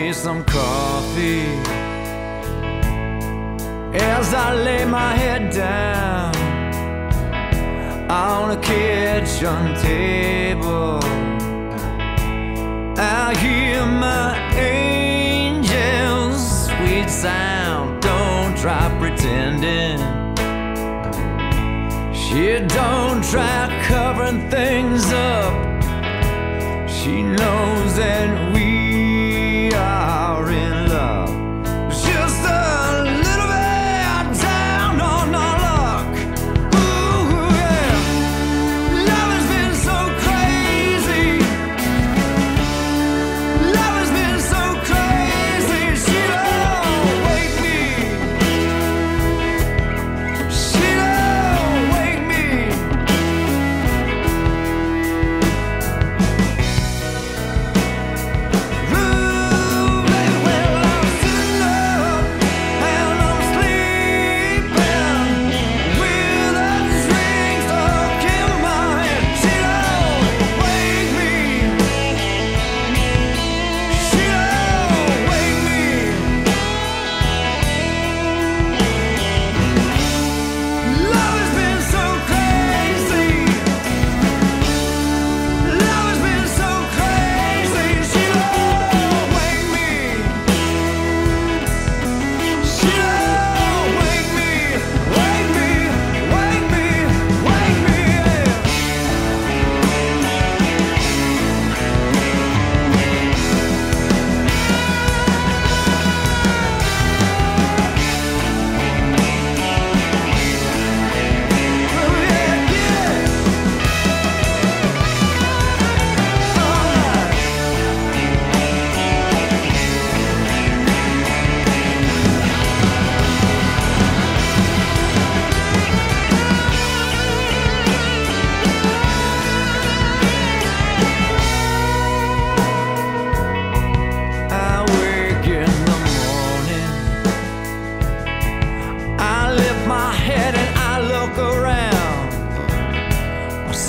me some coffee as I lay my head down on a kitchen table. I hear my angel's sweet sound. Don't try pretending. She don't try covering things up. She knows that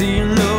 see you know